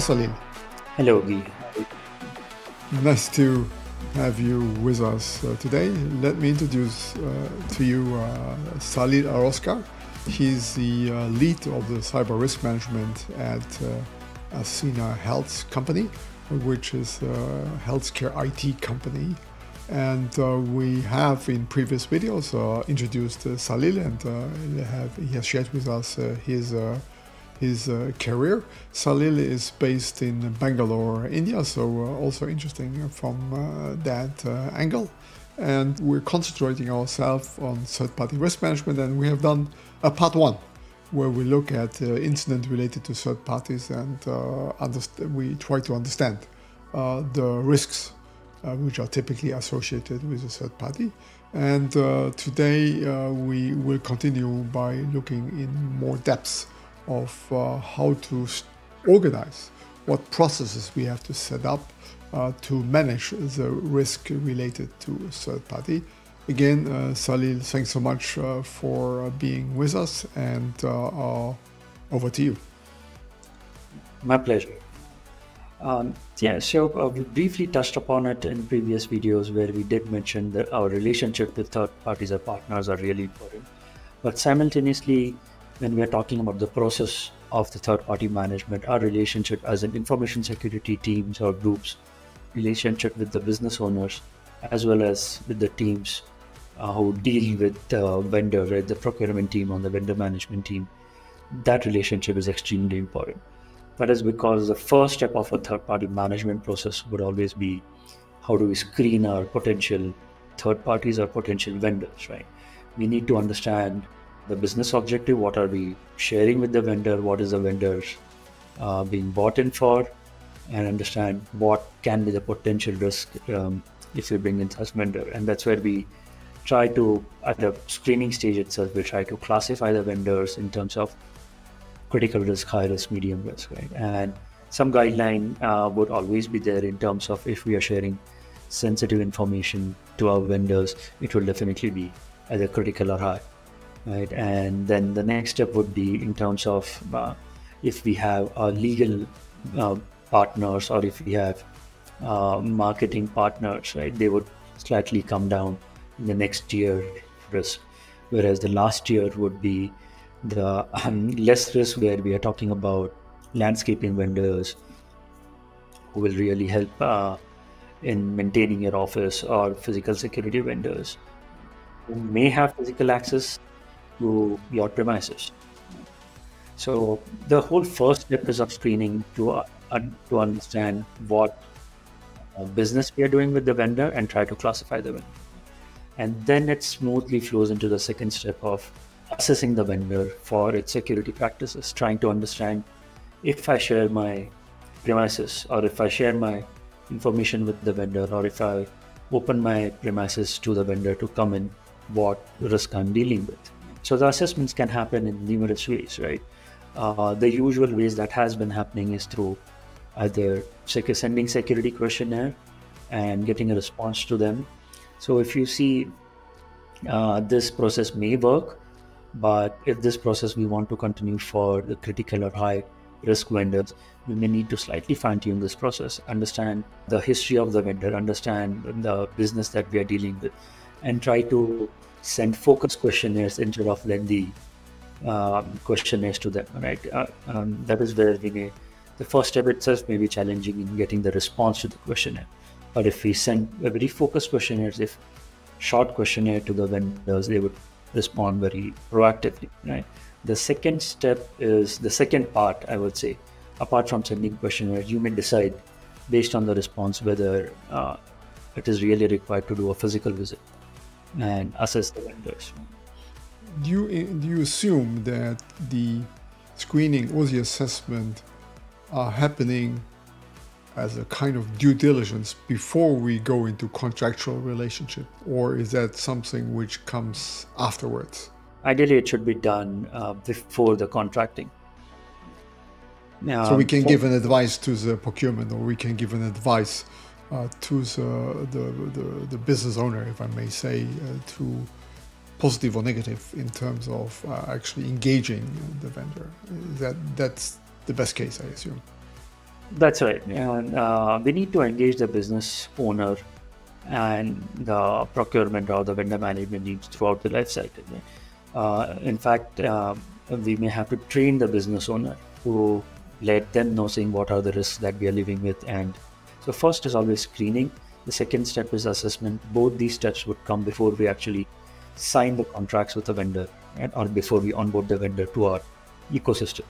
Salil. Hello, Guy. Nice to have you with us uh, today. Let me introduce uh, to you uh, Salil Aroskar. He's the uh, lead of the cyber risk management at uh, athenahealth Company, which is a healthcare IT company. And uh, we have in previous videos uh, introduced uh, Salil, and have, he has shared with us his his uh, career. Salil is based in Bangalore, India, so uh, also interesting from uh, that angle. And we're concentrating ourselves on third party risk management, and we have done a part one where we look at uh, incidents related to third parties and uh, we try to understand uh, the risks which are typically associated with a third party. And today we will continue by looking in more depth of uh, how to organize, what processes we have to set up uh, to manage the risk related to third party. Again, uh, Salil, thanks so much uh, for uh, being with us and uh, over to you. My pleasure. Um, yeah, so we briefly touched upon it in previous videos where we did mention that our relationship with third parties or partners are really important. But simultaneously, when we are talking about the process of the third party management, our relationship as an information security teams or groups, relationship with the business owners, as well as with the teams uh, who deal with the vendor, right, the procurement team on the vendor management team, that relationship is extremely important. That is because the first step of a third party management process would always be how do we screen our potential third parties or potential vendors, right? We need to understand the business objective what are we sharing with the vendor what is the vendor uh, being bought in for and understand what can be the potential risk um, if we bring in such vendor. And that's where we try to at the screening stage itself we try to classify the vendors in terms of critical risk high risk medium risk right? And some guideline uh, would always be there in terms of if we are sharing sensitive information to our vendors it will definitely be either critical or high right? And then the next step would be in terms of uh, if we have our legal uh, partners or if we have uh, marketing partners, right? They would slightly come down in the next year risk, whereas the last year would be the um, less risk where we are talking about landscaping vendors who will really help uh, in maintaining your office or physical security vendors who may have physical access to your premises. So the whole first step is of screening to uh, to understand what uh, business we are doing with the vendor and try to classify the vendor. And then it smoothly flows into the second step of assessing the vendor for its security practices, trying to understand if I share my premises or if I share my information with the vendor or if I open my premises to the vendor to come in, what risk I'm dealing with. So the assessments can happen in numerous ways, right? Uh, the usual ways that has been happening is through either sending security questionnaire and getting a response to them. So if you see uh, this process may work, but if this process we want to continue for the critical or high risk vendors, we may need to slightly fine tune this process, understand the history of the vendor, understand the business that we are dealing with, and try to send focus questionnaires instead of lengthy um, questionnaires to them, right? Uh, um, that is where we may, the first step itself may be challenging in getting the response to the questionnaire. But if we send a very focused questionnaires, if short questionnaire to the vendors, they would respond very proactively, right? The second step is the second part, I would say, apart from sending questionnaires, you may decide based on the response whether uh, it is really required to do a physical visit and assess the vendors. Do you, do you assume that the screening or the assessment are happening as a kind of due diligence before we go into contractual relationship or is that something which comes afterwards ideally it should be done uh, before the contracting um, so we can for- give an advice to the procurement or we can give an advice uh, to the, the, the, the, business owner, if I may say, uh, to positive or negative in terms of uh, actually engaging the vendor. That that's the best case, I assume. That's right. And uh, we need to engage the business owner and the procurement or the vendor management needs throughout the life cycle. Uh, in fact, uh, we may have to train the business owner to let them know saying what are the risks that we are living with. And so first is always screening. The second step is assessment. Both these steps would come before we actually sign the contracts with the vendor and, or before we onboard the vendor to our ecosystem.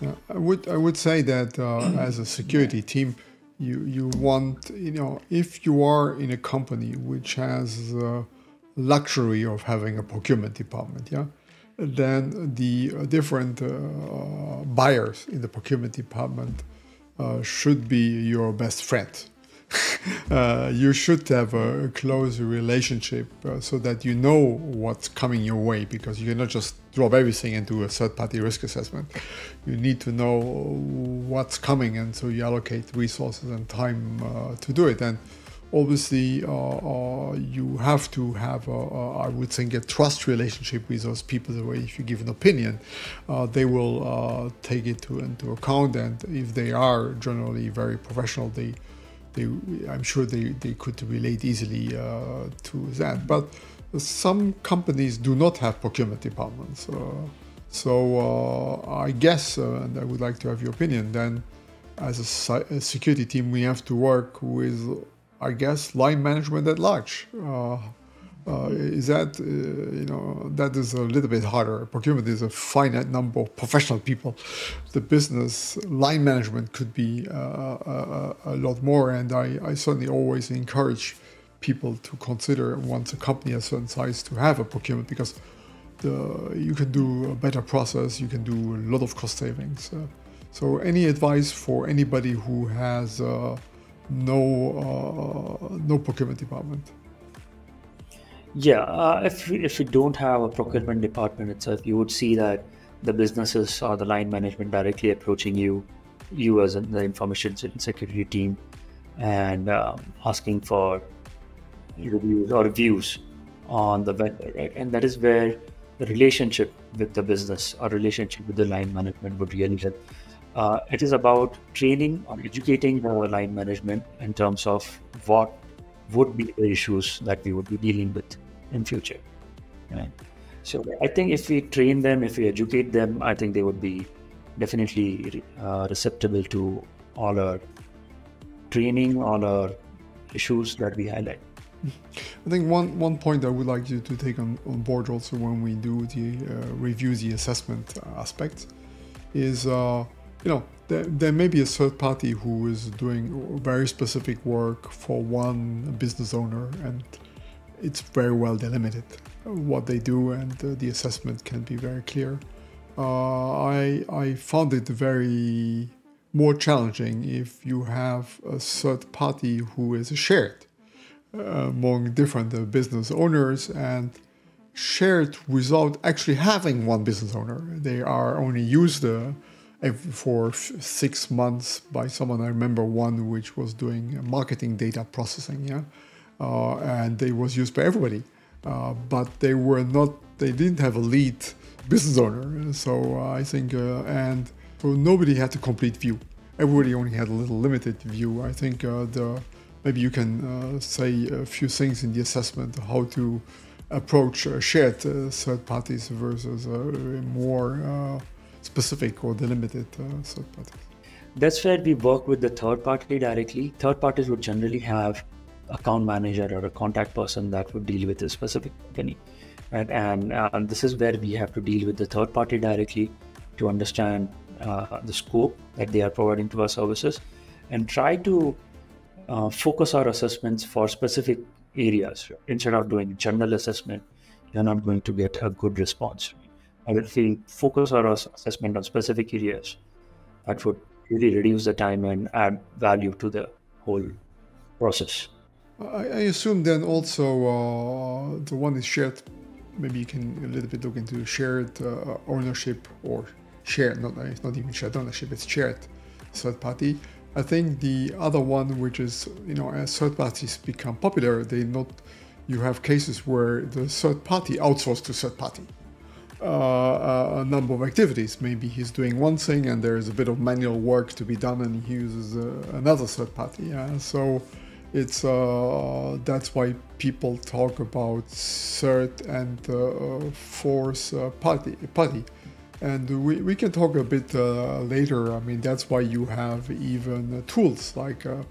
Yeah, I would I would say that uh, as a security team, you you want you know if you are in a company which has the luxury of having a procurement department, yeah, then the uh, different uh, buyers in the procurement department uh, should be your best friend uh, you should have a close relationship uh, so that you know what's coming your way because you cannot just drop everything and do a third party risk assessment. You need to know what's coming and so you allocate resources and time uh, to do it. And obviously, uh, uh, you have to have, a, a, I would think, a trust relationship with those people. The way if you give an opinion, uh, they will take it to, into account. And if they are generally very professional, they they, I'm sure they, they could relate easily uh, to that. But some companies do not have procurement departments. Uh, so uh, I guess, uh, and I would like to have your opinion, then as a, security team, we have to work with, I guess, line management at large. Uh, uh, is that uh, you know that is a little bit harder. Procurement is a finite number of professional people. The business line management could be uh, a, a, lot more, and I, I certainly always encourage people to consider once a company has a certain size to have a procurement because the, you can do a better process, you can do a lot of cost savings. Uh, so, any advice for anybody who has uh, no uh, no procurement department? Yeah, uh, if if you don't have a procurement department itself, you would see that the businesses or the line management directly approaching you, you as the information security team, and um, asking for reviews or views on the vendor, right? And that is where the relationship with the business or relationship with the line management would really help. Uh, it is about training or educating the line management in terms of what would be the issues that we would be dealing with in future. Right? So I think if we train them, if we educate them, I think they would be definitely uh, receptible to all our training, all our issues that we highlight. I think one, one point I would like you to take on, on board also when we do the uh, review the assessment aspect is uh, you know there, there may be a third party who is doing very specific work for one business owner and it's very well delimited what they do and uh, the assessment can be very clear. Uh, I, I found it very more challenging if you have a third party who is shared uh, among different uh, business owners and shared without actually having one business owner. They are only used uh, for six months by someone. I remember one which was doing marketing data processing. Yeah, uh, and they was used by everybody. Uh, but they were not, they didn't have a lead business owner. So uh, I think, and so nobody had a complete view. Everybody only had a little limited view. I think the maybe you can say a few things in the assessment how to approach uh, shared uh, third parties versus uh, more specific or delimited third parties. That's where we work with the third party directly. Third parties would generally have account manager or a contact person that would deal with a specific company right and uh, this is where we have to deal with the third party directly to understand uh, the scope that they are providing to our services and try to uh, focus our assessments for specific areas instead of doing general assessment you're not going to get a good response and if we focus our assessment on specific areas that would really reduce the time and add value to the whole process I, I assume then also uh, the one is shared. Maybe you can a little bit look into shared uh, ownership or shared, not it's not even shared ownership, it's shared third party. I think the other one, which is you know, as third parties become popular, they not you have cases where the third party outsources to third party. Uh, a number of activities. Maybe he's doing one thing and there is a bit of manual work to be done, and he uses uh, another third party. Yeah, so it's uh, that's why people talk about third and uh, fourth uh, party party. And we, we can talk a bit uh, later. I mean, that's why you have even tools like a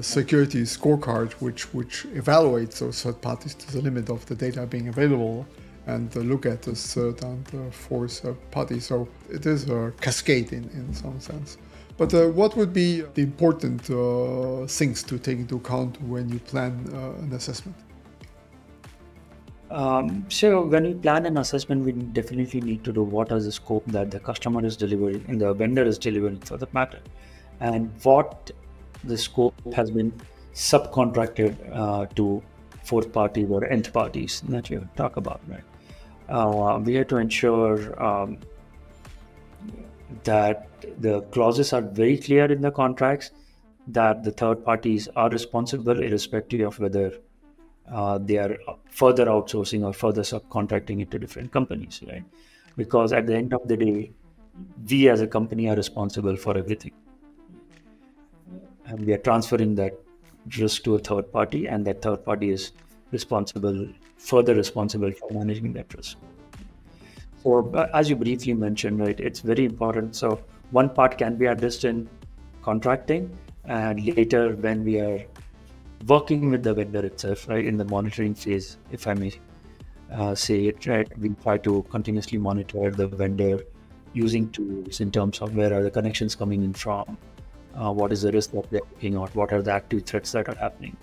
security scorecard, which which evaluates those third parties to the limit of the data being available and look at the third and fourth party. So it is a cascade in, in some sense. But uh, what would be the important uh, things to take into account when you plan uh, an assessment? Um, so when we plan an assessment, we definitely need to know what is the scope that the customer is delivering and the vendor is delivering for that matter, and what the scope has been subcontracted uh, to fourth parties or nth parties that you talk about, right? Uh, we have to ensure um, that the clauses are very clear in the contracts that the third parties are responsible irrespective of whether uh, they are further outsourcing or further subcontracting it to different companies right? Because at the end of the day we as a company are responsible for everything. And we are transferring that risk to a third party and that third party is responsible further responsible for managing that risk. So, as you briefly mentioned, right, it's very important. So, one part can be addressed in contracting, and later when we are working with the vendor itself, right, in the monitoring phase, if I may uh, say it, right, we try to continuously monitor the vendor using tools in terms of where are the connections coming in from, uh, what is the risk that they're looking at, what are the active threats that are happening.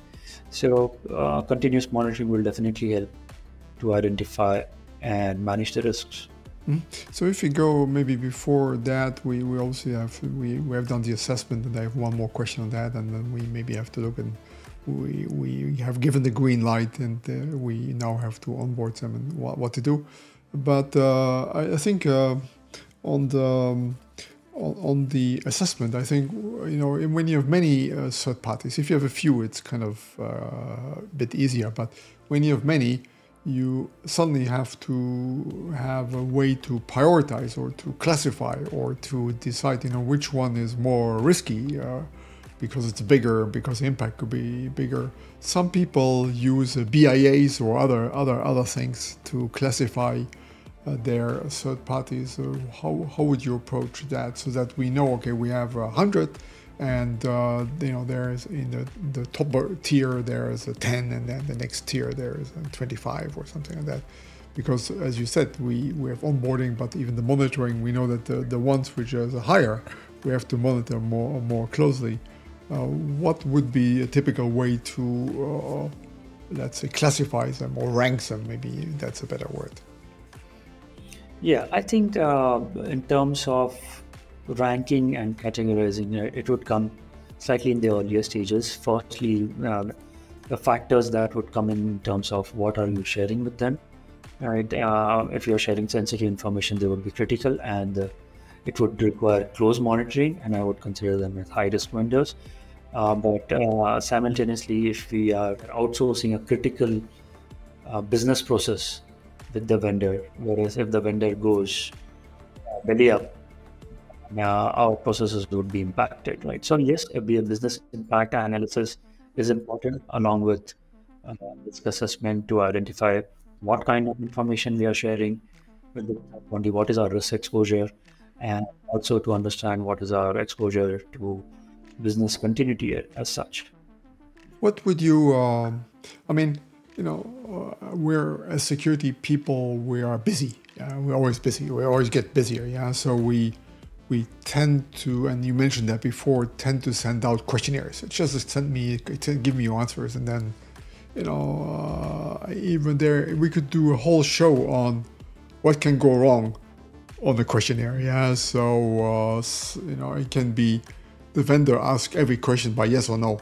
So uh, continuous monitoring will definitely help to identify and manage the risks. Mm. So if we go maybe before that, we, we also have we, we have done the assessment, and I have one more question on that, and then we maybe have to look and we we have given the green light, and uh, we now have to onboard them and what, what to do. But uh, I, I, think uh, on the um, on, the assessment, I think you know when you have many uh, third parties, if you have a few, it's kind of uh, a bit easier. But when you have many, you suddenly have to have a way to prioritize or to classify or to decide, you know, which one is more risky uh, because it's bigger, because the impact could be bigger. Some people use BIAs or other other other things to classify their third parties. How, how would you approach that so that we know, okay, we have a hundred and uh, you know there's in the, the top tier there is a 10 and then the next tier there is a 25 or something like that. Because as you said we, we have onboarding but even the monitoring we know that the, the ones which are higher we have to monitor more more closely. Uh, what would be a typical way to uh, let's say classify them or rank them? Maybe that's a better word yeah, I think uh, in terms of ranking and categorizing, uh, it would come slightly in the earlier stages. Firstly, uh, the factors that would come in terms of what are you sharing with them. Right? Uh, if you're sharing sensitive information, they would be critical and uh, it would require close monitoring, and I would consider them as high risk vendors. Uh, but simultaneously, if we are outsourcing a critical business process with the vendor. Whereas if the vendor goes belly up, uh, our processes would be impacted, right? So yes, a business impact analysis is important along with uh, risk assessment to identify what kind of information we are sharing with the what is our risk exposure, and also to understand what is our exposure to business continuity as such. What would you, um, I mean, you know, uh, we're as security people, we are busy. Yeah? We're always busy. We always get busier. Yeah, so we we tend to, and you mentioned that before, tend to send out questionnaires. It's just send me, give me your answers, and then, you know, uh, even there, we could do a whole show on what can go wrong on the questionnaire. Yeah, so uh, you know, it can be the vendor ask every question by yes or no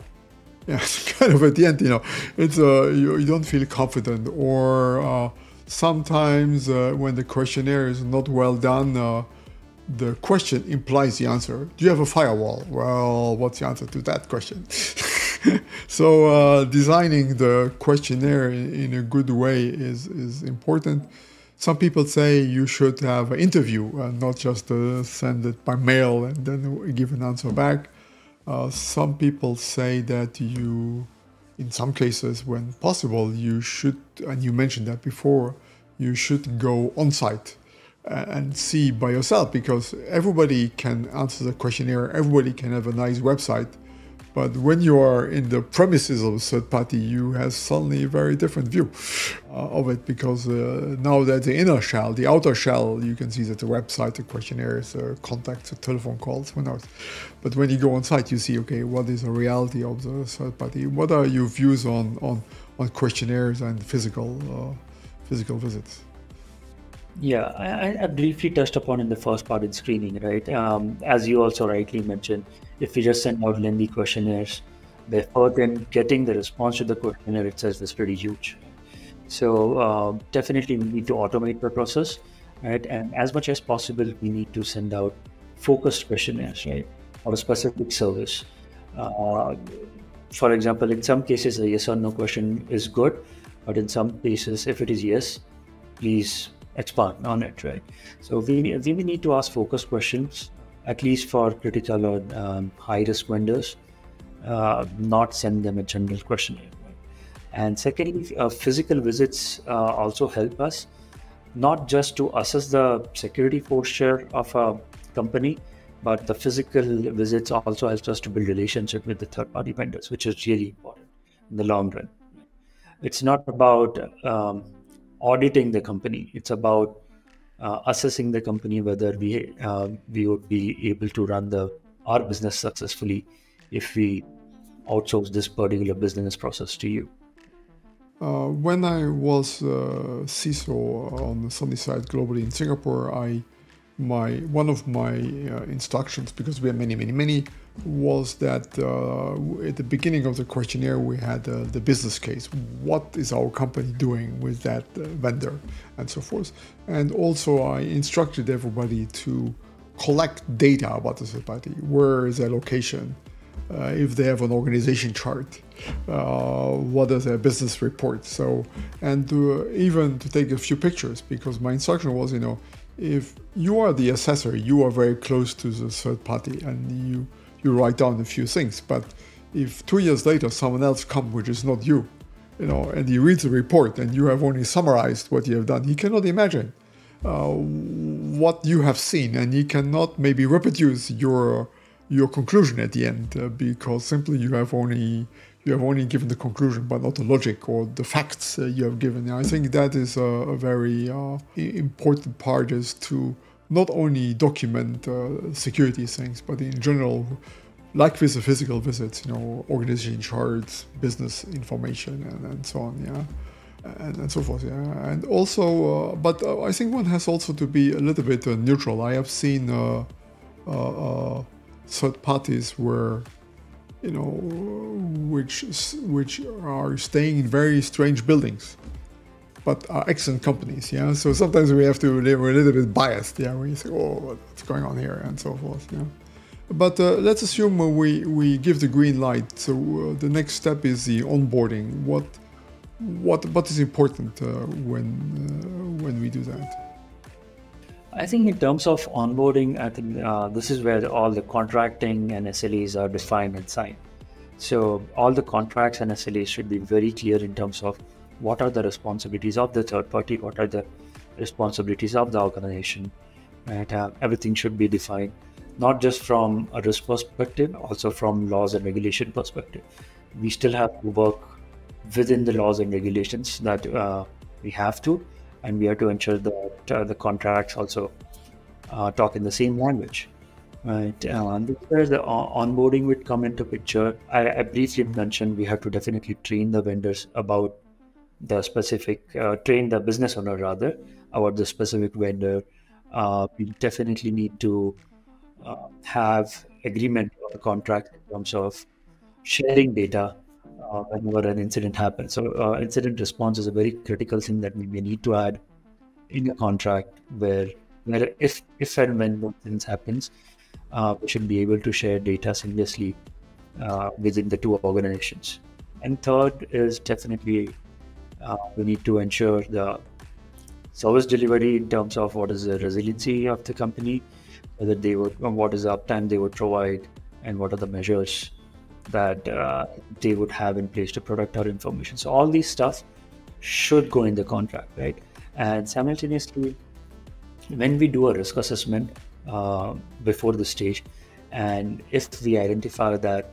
yeah, kind of at the end, you know, it's uh, you, you don't feel confident, or uh, sometimes uh, when the questionnaire is not well done, uh, the question implies the answer. Do you have a firewall? Well, what's the answer to that question? so uh, designing the questionnaire in, in, a good way is is important. some people say you should have an interview, uh, not just uh, send it by mail and then give an answer back. Uh, some people say that you, in some cases, when possible, you should, and you mentioned that before, you should go on site and see by yourself because everybody can answer the questionnaire, everybody can have a nice website, but when you are in the premises of a third party, you have suddenly a very different view uh, of it because uh, now that the inner shell, the outer shell, you can see that the website, the questionnaires, the contacts, the telephone calls, who knows. But when you go on site, you see, okay, what is the reality of the third party? What are your views on, on, on questionnaires and physical, uh, physical visits? Yeah, I, I, briefly touched upon in the first part in screening, right? Um, as you also rightly mentioned, if we just send out lengthy questionnaires, the effort in getting the response to the questionnaire itself is pretty huge. So uh, definitely we need to automate the process, right? And as much as possible, we need to send out focused questionnaires, right, or a specific service. Uh, for example, in some cases, a yes or no question is good, but in some cases, if it is yes, please expand on it, right? So we, we need to ask focus questions, at least for critical or um, high risk vendors, uh, not send them a general questionnaire. Right? And secondly, uh, physical visits uh, also help us not just to assess the security posture of a company, but the physical visits also helps us to build relationship with the third party vendors, which is really important in the long run. It's not about um, auditing the company. It's about uh, assessing the company whether we uh, we would be able to run the our business successfully if we outsource this particular business process to you. Uh, when I was uh, CISO on the Sunnyside globally in Singapore, I my one of my uh, instructions because we have many many many was that uh, at the beginning of the questionnaire we had uh, the business case. What is our company doing with that uh, vendor and so forth? And also i instructed everybody to collect data about the society where is their location? Uh, if they have an organization chart uh, what is their business report so and to, even to take a few pictures because my instruction was you know if you are the assessor, you are very close to the third party and you, you write down a few things. But if two years later someone else comes, which is not you, you know, and he reads the report and you have only summarized what you have done, he cannot imagine uh, what you have seen and he cannot maybe reproduce your your conclusion at the end uh, because simply you have only you have only given the conclusion, but not the logic or the facts uh, you have given. I think that is a, a very uh, important part is to not only document uh, security things, but in general, like with the physical visits, you know, organization charts, business information, and, and so on, yeah, and, and so forth, yeah. And also, uh, but uh, I think one has also to be a little bit uh, neutral. I have seen third parties where you know, which which are staying in very strange buildings, but are excellent companies. Yeah, so sometimes we have to we're a little bit biased. Yeah, we say, oh, what's going on here, and so forth. Yeah, but uh, let's assume we we give the green light. So uh, the next step is the onboarding. What what what is important uh, when uh, when we do that? I think in terms of onboarding, I think uh, this is where all the contracting and SLAs are defined and signed. So all the contracts and SLAs should be very clear in terms of what are the responsibilities of the third party, what are the responsibilities of the organization. Right? Uh, everything should be defined, not just from a risk perspective, also from laws and regulation perspective. We still have to work within the laws and regulations that uh, we have to, and we have to ensure that uh, the contracts also uh, talk in the same language right and this is where the onboarding would come into picture I, I, briefly mentioned we have to definitely train the vendors about the specific uh, train the business owner rather about the specific vendor uh, we definitely need to uh, have agreement or the contract in terms of sharing data uh, whenever an incident happens. So, uh, incident response is a very critical thing that we may need to add in a contract where, where if, if and when things happens, uh, we should be able to share data seamlessly within the two organizations. And third is definitely uh, we need to ensure the service delivery in terms of what is the resiliency of the company, whether they would, what is the uptime they would provide, and what are the measures that uh, they would have in place to protect our information. So all these stuff should go in the contract, right? And simultaneously, when we do a risk assessment uh, before the stage, and if we identify that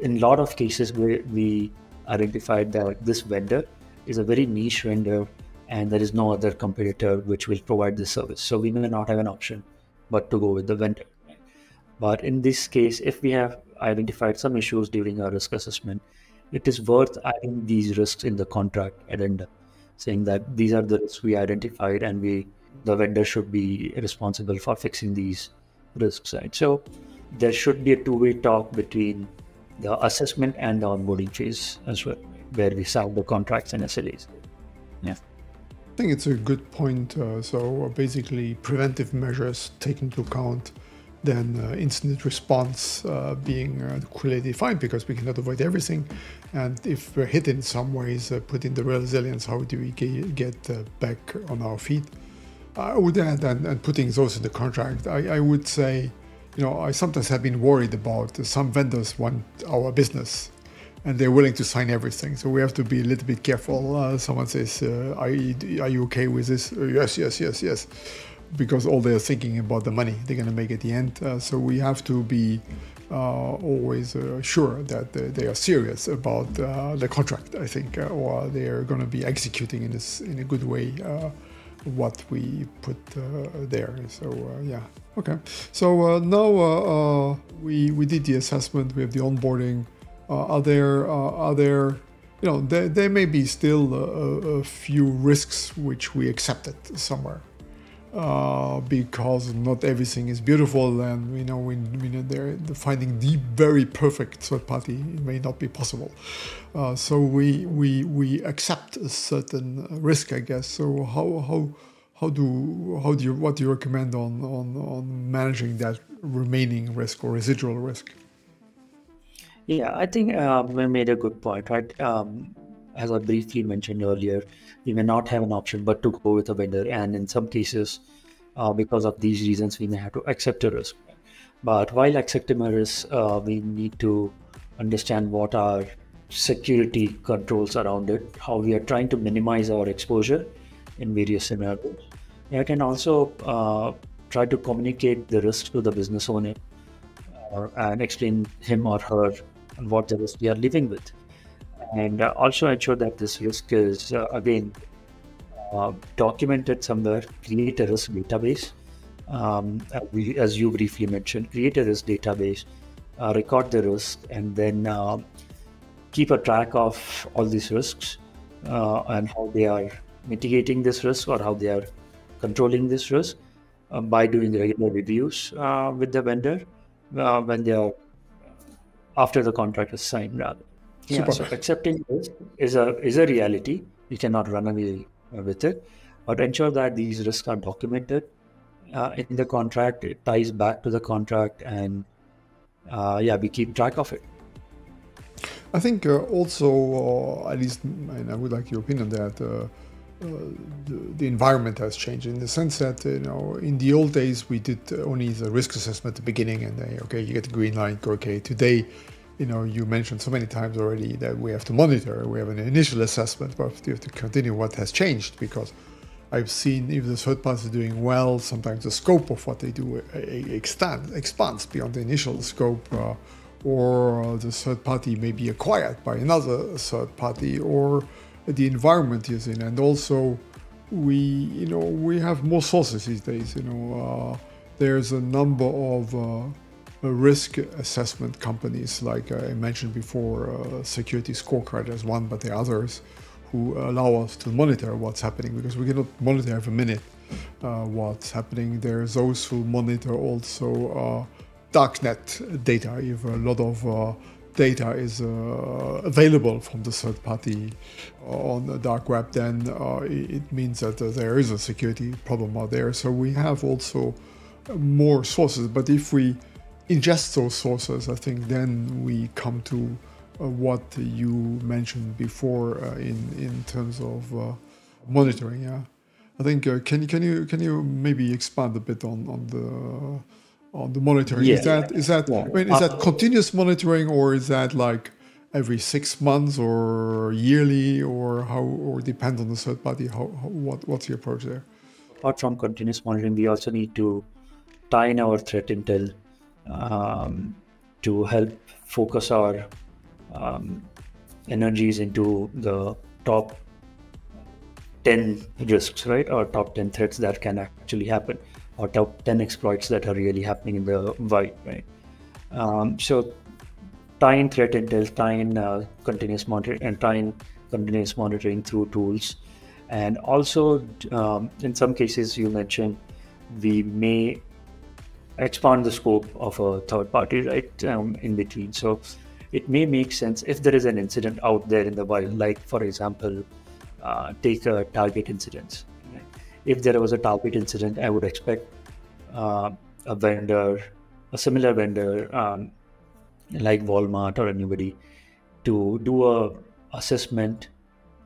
in a lot of cases we, we identified that this vendor is a very niche vendor and there is no other competitor which will provide this service. So we may not have an option but to go with the vendor. But in this case, if we have identified some issues during our risk assessment, it is worth adding these risks in the contract addendum, saying that these are the risks we identified and we the vendor should be responsible for fixing these risks. Right? So there should be a two-way talk between the assessment and the onboarding phase as well, where we sign the contracts and SLAs. Yeah. I think it's a good point. Uh, so uh, basically, preventive measures take into account then uh, incident response uh, being uh, clearly defined because we cannot avoid everything. And if we're hit in some ways, uh, put in the resilience, how do we get, get uh, back on our feet? I would add, and, and putting those in the contract, I, I, would say, you know, I sometimes have been worried about some vendors want our business and they're willing to sign everything. So we have to be a little bit careful. Uh, someone says, uh, are, you, are you okay with this? Uh, yes, yes, yes, yes. Because all they're thinking about the money they're going to make at the end. Uh, so we have to be uh, always uh, sure that they are serious about the contract, I think, or they're going to be executing in this in a good way what we put there. So yeah, okay. So now we we did the assessment. We have the onboarding. Are there are there you know there, there may be still a, a few risks which we accepted somewhere uh, because not everything is beautiful and you know when, when they're finding the very perfect third party may not be possible. Uh, so we we we accept a certain risk i guess. So how how how do how do you what do you recommend on on, on managing that remaining risk or residual risk yeah i think uh, we made a good point right? Um, as i briefly mentioned earlier we may not have an option but to go with a vendor and in some cases uh, because of these reasons we may have to accept a risk. But while accepting a risk uh, we need to understand what are security controls around it how we are trying to minimize our exposure in various scenarios. I can also uh, try to communicate the risk to the business owner uh, and explain him or her what the risk we are living with and uh, also ensure that this risk is uh, again uh, documented somewhere, create a risk database. Um, we, as you briefly mentioned, create a risk database, uh, record the risk, and then uh, keep a track of all these risks uh, and how they are mitigating this risk or how they are controlling this risk by doing regular reviews with the vendor when they are after the contract is signed rather. Yeah, so accepting this is a is a reality. You cannot run away uh, with it, but ensure that these risks are documented uh, in the contract. It ties back to the contract, and uh, yeah, we keep track of it. I think uh, also, uh, at least, and I would like your opinion that. Uh, the, the, environment has changed in the sense that you know in the old days we did only the risk assessment at the beginning and they, okay you get the green light okay today you know, you mentioned so many times already that we have to monitor. We have an initial assessment, but we have to continue what has changed because I've seen if the third party is doing well, sometimes the scope of what they do uh, extend, expands beyond the initial scope, uh, or the third party may be acquired by another third party, or the environment is in, and also we, you know, we have more sources these days. You know, uh, there's a number of uh, risk assessment companies, like I mentioned before, uh, Security Scorecard as one, but the others who allow us to monitor what's happening because we cannot monitor every minute uh, what's happening. There's those who monitor also uh, darknet data. If a lot of uh, data is uh, available from the third party on the dark web, then uh, it means that there is a security problem out there. So we have also more sources. But if we ingest those sources, I think then we come to uh, what you mentioned before uh, in in terms of uh, monitoring. Yeah, I think uh, can can you can you maybe expand a bit on on the on the monitoring? Yeah. Is that is that Yeah. I mean, is that continuous monitoring or is that like every six months or yearly or how or depend on the third party? How, how what what's the approach there? apart from continuous monitoring, we also need to tie in our threat intel um, to help focus our um, energies into the top 10 risks, right? Or top 10 threats that can actually happen, or top 10 exploits that are really happening in the wild, right? Um, so tie in threat intel, tie in uh, continuous monitoring, and tie in continuous monitoring through tools. And also, um, in some cases, you mentioned we may expand the scope of a third party, right, um, in between. So it may make sense if there is an incident out there in the wild, like, for example, uh, take a target incident. If there was a target incident, I would expect uh, a vendor, a similar vendor, um, like Walmart or anybody, to do a assessment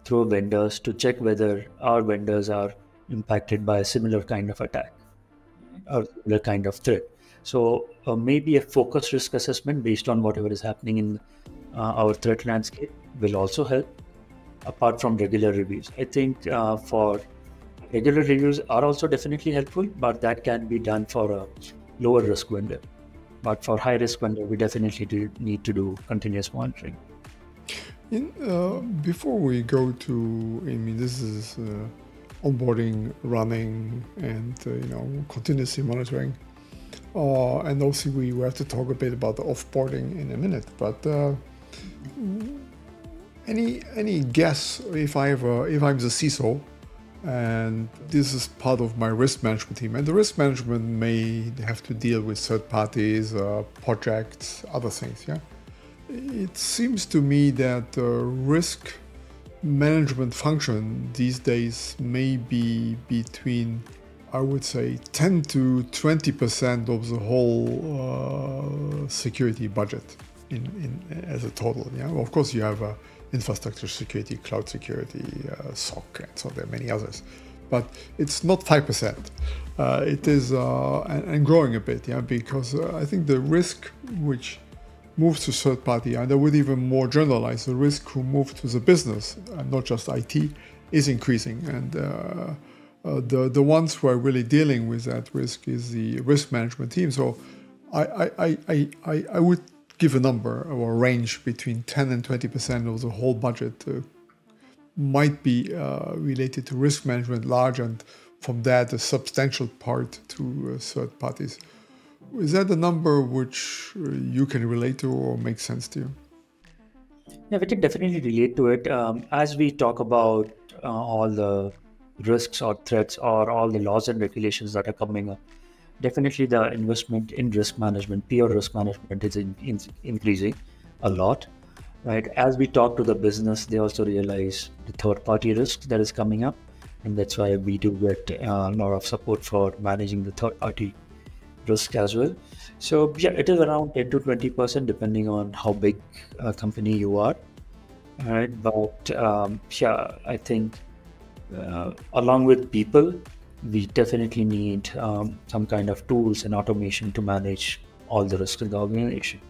through vendors to check whether our vendors are impacted by a similar kind of attack or similar kind of threat. So uh, maybe a focused risk assessment based on whatever is happening in uh, our threat landscape will also help. Apart from regular reviews, I think uh, for regular reviews are also definitely helpful, but that can be done for a lower risk vendor. But for high risk vendor, we definitely do need to do continuous monitoring. In, uh, before we go to, I mean, this is uh, onboarding, running, and uh, you know, continuously monitoring. Uh, and also, we, we have to talk a bit about the offboarding in a minute. But uh, any any guess if I have a, if I'm the CISO, and this is part of my risk management team, and the risk management may have to deal with third parties, uh, projects, other things. Yeah it seems to me that the risk management function these days may be between I would say 10 to 20 percent of the whole uh, security budget in, in, as a total. Yeah, of course you have uh, infrastructure security, cloud security, uh, SOC, and so there are many others, but it's not five percent. Uh, it is uh, and, and, growing a bit. Yeah, because uh, I think the risk which moves to third party, and I would even more generalize the risk who move to the business, and not just IT, is increasing. And uh, uh, the the ones who are really dealing with that risk is the risk management team. So I I, I, I, I would give a number or a range between 10 and 20 percent of the whole budget uh, might be uh, related to risk management large and from that a substantial part to uh, third parties. Is that a number which uh, you can relate to or makes sense to you? Yeah, we can definitely relate to it. Um, as we talk about uh, all the risks or threats or all the laws and regulations that are coming up, definitely the investment in risk management, pure risk management, is in, in, increasing a lot. Right. As we talk to the business, they also realize the third-party risk that is coming up, and that's why we do get uh, a lot of support for managing the third-party risk as well. So yeah, it is around 10 to 20 percent depending on how big a company you are. Right, but um, yeah, I think uh, along with people, we definitely need um, some kind of tools and automation to manage all the risks in the organization.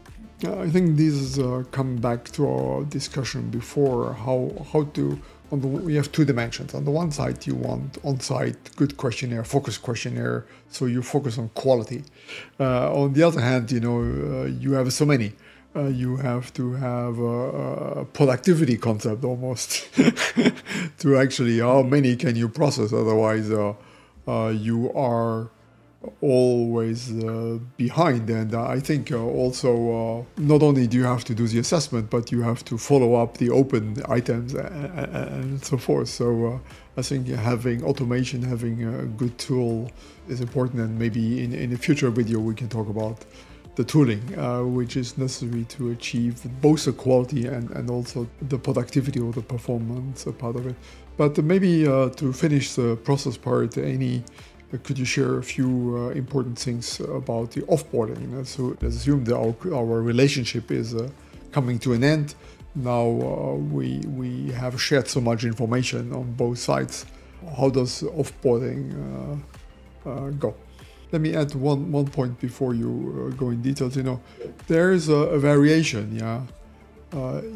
I think these uh, come back to our discussion before how how to on the we have two dimensions. On the one side, you want on-site good questionnaire, focus questionnaire, so you focus on quality. Uh, on the other hand, you know uh, you have so many. Uh, you have to have a, a productivity concept almost to actually how many can you process. Otherwise, uh, you are always uh, behind. And uh, I think uh, also uh, not only do you have to do the assessment, but you have to follow up the open items and, and so forth. So uh, I think having automation, having a good tool is important. And maybe in, in a future video, we can talk about the tooling, uh, which is necessary to achieve both the quality and, and also the productivity or the performance part of it. But maybe to finish the process part, any could you share a few uh, important things about the offboarding? So let's assume that our, our relationship is uh, coming to an end. Now uh, we we have shared so much information on both sides. how does offboarding go? Let me add one, one point before you go in details. You know, there is a, a variation. Yeah,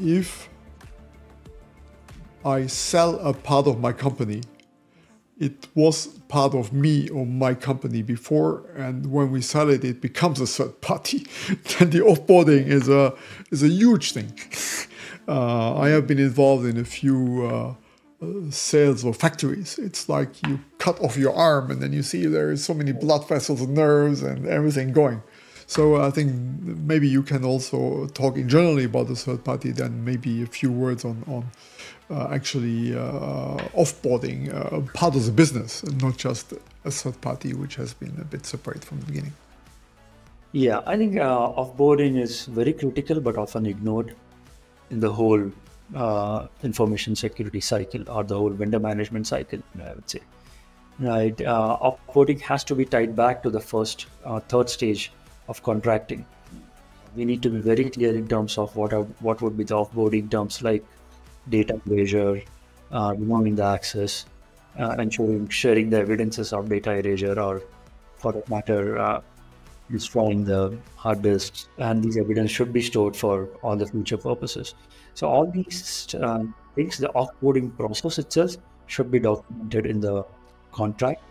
if I sell a part of my company it was part of me or my company before, and when we sell it, it becomes a third party. then the offboarding is a is a huge thing. Uh, I have been involved in a few uh, uh, sales of factories. It's like you cut off your arm, and then you see there is so many blood vessels and nerves and everything going. So I think maybe you can also talk in generally about the third party. Then maybe a few words on on uh, actually uh, offboarding uh, part of the business, not just a third party, which has been a bit separate from the beginning. Yeah, I think uh, offboarding is very critical, but often ignored in the whole uh, information security cycle or the whole vendor management cycle. I would say, right? Uh, offboarding has to be tied back to the first, third stage of contracting. We need to be very clear in terms of what are, what would be the offboarding terms like data erasure, uh, removing the access, uh, ensuring sharing the evidences of data erasure, or for that matter, uh, destroying the hard disks. And these evidence should be stored for all the future purposes. So all these uh, things, the offboarding process itself should be documented in the contract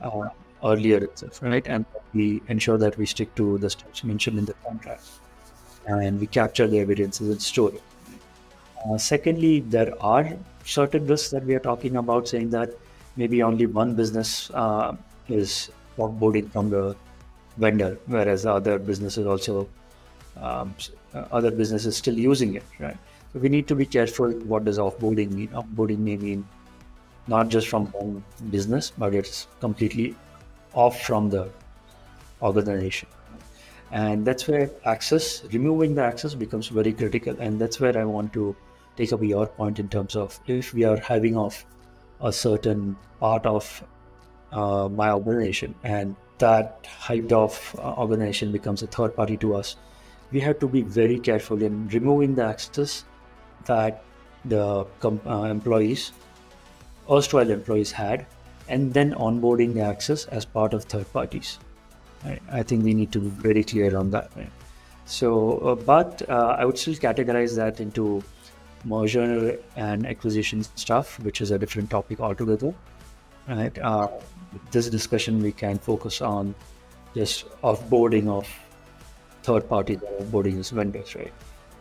uh, earlier itself, right? And we ensure that we stick to the steps mentioned in the contract, and we capture the evidences and store it. Uh, secondly, there are certain risks that we are talking about, saying that maybe only one business uh, is offboarding from the vendor, whereas other businesses also, um, uh, other businesses still using it, right? So we need to be careful. What does offboarding mean? Offboarding may mean not just from one business, but it's completely off from the organization and that's where access removing the access becomes very critical and that's where i want to take up your point in terms of if we are having off a certain part of uh, my organization and that hyped off uh, organization becomes a third party to us we have to be very careful in removing the access that the uh, employees erstwhile employees had and then onboarding the access as part of third parties i think we need to be very clear on that right? so uh, but uh, i would still categorize that into merger and acquisition stuff, which is a different topic altogether. Right? Uh, this discussion we can focus on just offboarding of third or offboarding vendors, right?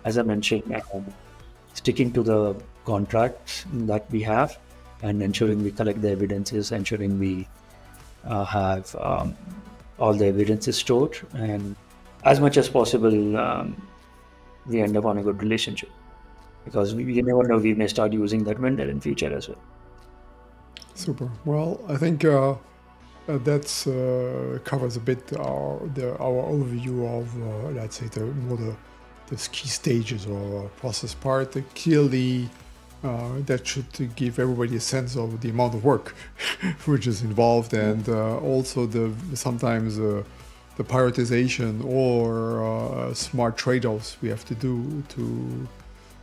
As I mentioned, um, sticking to the contracts that we have and ensuring we collect the evidences, ensuring we uh, have um, all the evidences stored, and as much as possible, um, we end up on a good relationship because we, never know we may start using that vendor in future as well. Super. Well i think uh, uh, that uh, covers a bit our the, our overview of uh, let's say the more the, the key stages or process part. Clearly uh, that should give everybody a sense of the amount of work which is involved and uh, also the sometimes the prioritization or smart trade-offs we have to do to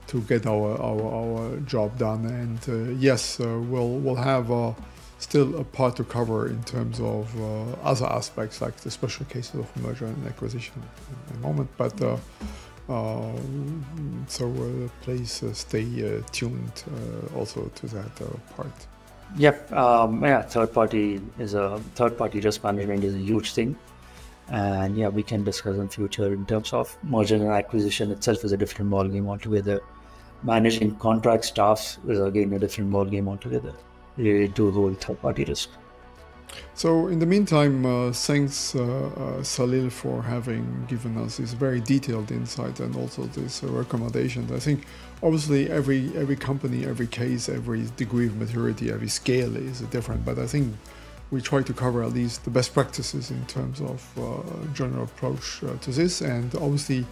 to get our, our, our job done. And uh, yes, uh, we'll, we'll have uh, still a part to cover in terms of other aspects like the special cases of merger and acquisition in a moment. But so please stay tuned also to that part. Yep. Um, yeah. Third party is a third party risk management is a huge thing, and yeah, we can discuss in future in terms of merger and acquisition itself is a different ballgame altogether managing contract staffs is again a different ballgame altogether related to whole third party risk. So, in the meantime, uh, thanks uh, uh, Salil for having given us this very detailed insight and also this uh, recommendations. I think obviously every every company, every case, every degree of maturity, every scale is different, but I think we try to cover at least the best practices in terms of uh, general approach uh, to this, and obviously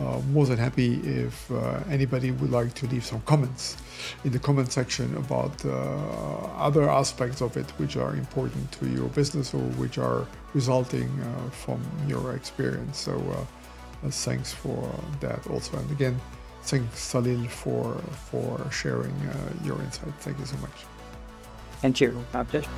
uh, more than happy if uh, anybody would like to leave some comments in the comment section about uh, other aspects of it which are important to your business or which are resulting uh, from your experience. So uh, thanks for that also. And again, thanks Salil for, for sharing your insight. Thank you so much. Thank you. My pleasure.